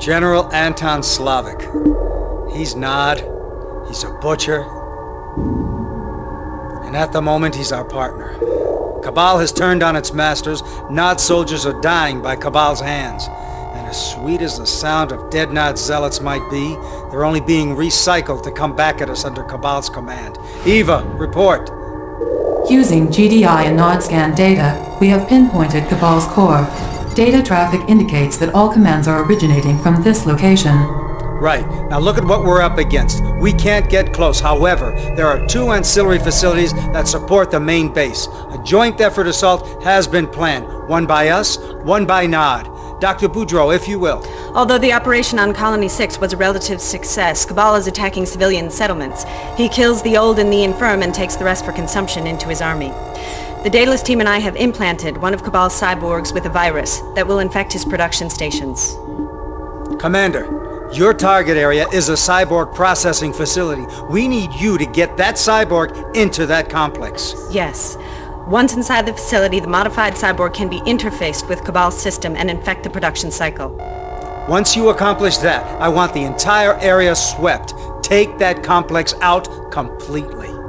General Anton Slavik. He's Nod. He's a butcher. And at the moment, he's our partner. Cabal has turned on its masters. Nod soldiers are dying by Cabal's hands. And as sweet as the sound of dead Nod zealots might be, they're only being recycled to come back at us under Cabal's command. Eva, report. Using GDI and NOD scan data, we have pinpointed Cabal's core. Data traffic indicates that all commands are originating from this location. Right. Now look at what we're up against. We can't get close. However, there are two ancillary facilities that support the main base. A joint effort assault has been planned. One by us, one by Nod. Dr. Boudreau, if you will. Although the operation on Colony 6 was a relative success, Cabal is attacking civilian settlements. He kills the old and the infirm and takes the rest for consumption into his army. The Daedalus team and I have implanted one of Cabal's cyborgs with a virus that will infect his production stations. Commander, your target area is a cyborg processing facility. We need you to get that cyborg into that complex. Yes. Once inside the facility, the modified cyborg can be interfaced with Cabal's system and infect the production cycle. Once you accomplish that, I want the entire area swept. Take that complex out completely.